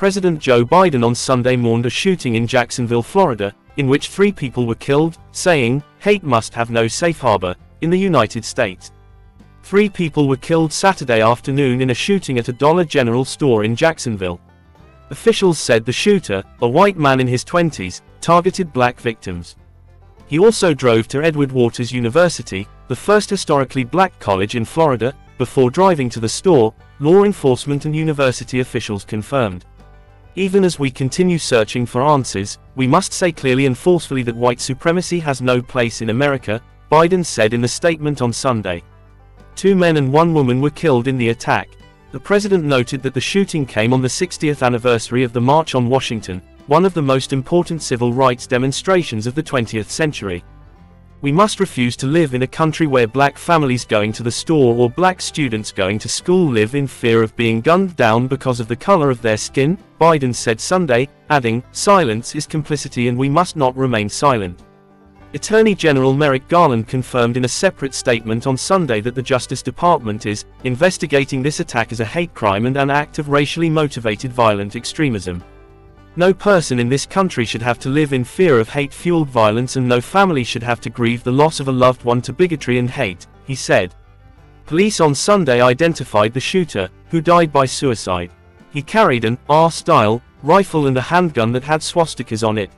President Joe Biden on Sunday mourned a shooting in Jacksonville, Florida, in which three people were killed, saying, hate must have no safe harbor, in the United States. Three people were killed Saturday afternoon in a shooting at a Dollar General store in Jacksonville. Officials said the shooter, a white man in his 20s, targeted black victims. He also drove to Edward Waters University, the first historically black college in Florida, before driving to the store, law enforcement and university officials confirmed. Even as we continue searching for answers, we must say clearly and forcefully that white supremacy has no place in America, Biden said in a statement on Sunday. Two men and one woman were killed in the attack. The president noted that the shooting came on the 60th anniversary of the March on Washington, one of the most important civil rights demonstrations of the 20th century. We must refuse to live in a country where black families going to the store or black students going to school live in fear of being gunned down because of the color of their skin, Biden said Sunday, adding, silence is complicity and we must not remain silent. Attorney General Merrick Garland confirmed in a separate statement on Sunday that the Justice Department is investigating this attack as a hate crime and an act of racially motivated violent extremism. No person in this country should have to live in fear of hate-fueled violence and no family should have to grieve the loss of a loved one to bigotry and hate, he said. Police on Sunday identified the shooter, who died by suicide. He carried an R-style rifle and a handgun that had swastikas on it,